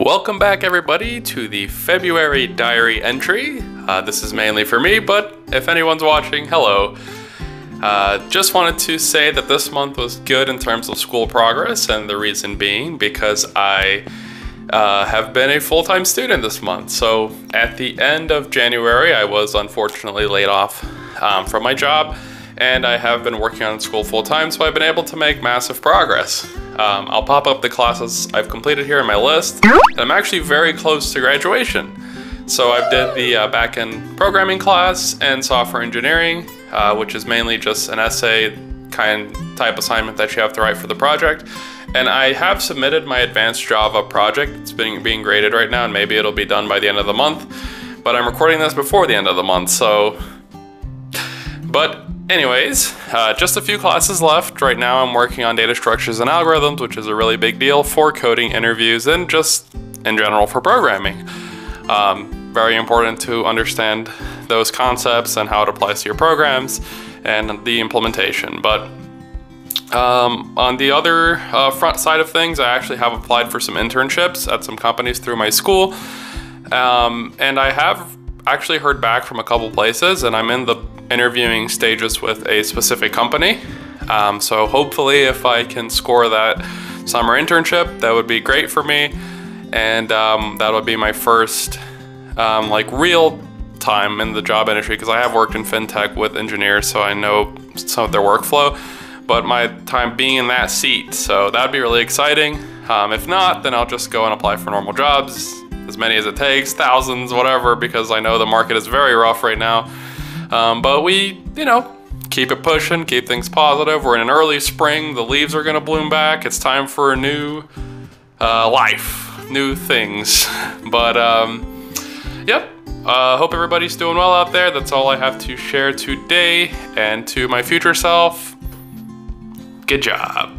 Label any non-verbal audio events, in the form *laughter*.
Welcome back, everybody, to the February diary entry. Uh, this is mainly for me, but if anyone's watching, hello. Uh, just wanted to say that this month was good in terms of school progress, and the reason being because I uh, have been a full time student this month. So at the end of January, I was unfortunately laid off um, from my job, and I have been working on school full time, so I've been able to make massive progress. Um, I'll pop up the classes I've completed here in my list, I'm actually very close to graduation. So I've did the uh, backend programming class and software engineering, uh, which is mainly just an essay kind type assignment that you have to write for the project. And I have submitted my advanced Java project. It's being being graded right now, and maybe it'll be done by the end of the month. But I'm recording this before the end of the month, so. But anyways, uh, just a few classes left. Right now, I'm working on data structures and algorithms, which is a really big deal for coding interviews and just in general for programming. Um, very important to understand those concepts and how it applies to your programs and the implementation. But um, on the other uh, front side of things, I actually have applied for some internships at some companies through my school. Um, and I have actually heard back from a couple places, and I'm in the interviewing stages with a specific company. Um, so hopefully, if I can score that summer internship, that would be great for me. And um, that would be my first um, like real time in the job industry because I have worked in fintech with engineers, so I know some of their workflow. But my time being in that seat, so that'd be really exciting. Um, if not, then I'll just go and apply for normal jobs, as many as it takes, thousands, whatever, because I know the market is very rough right now. Um, but we, you know, keep it pushing, keep things positive. We're in an early spring, the leaves are gonna bloom back. It's time for a new uh, life, new things. *laughs* But um, Yep. Uh, hope everybody's doing well out there. That's all I have to share today. And to my future self, good job.